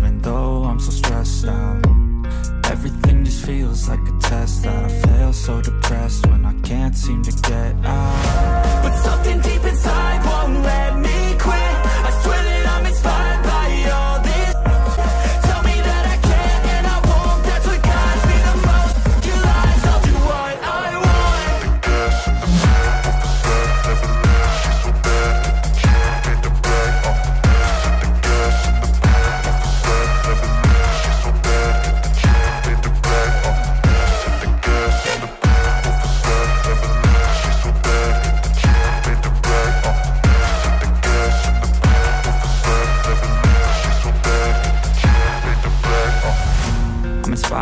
even though I'm so stressed out Everything just feels like a test that I fail so depressed when I can't seem to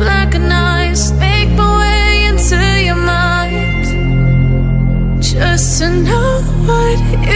recognized Make my way into your mind. Just to know what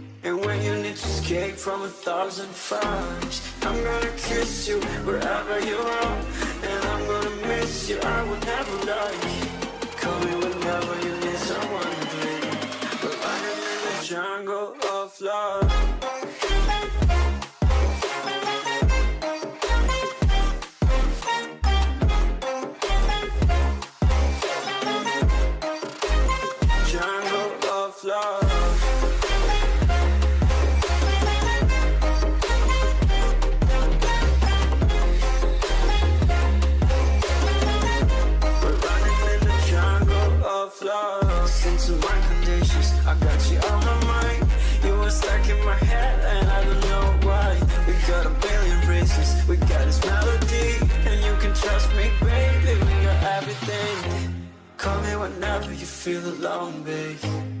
and when you need to escape from a thousand fires I'm gonna kiss you wherever you are Listen to my conditions, I got you on my mind. You were stuck in my head, and I don't know why. We got a billion reasons, we got this melody, and you can trust me, baby. We got everything. Call me whenever you feel alone, babe.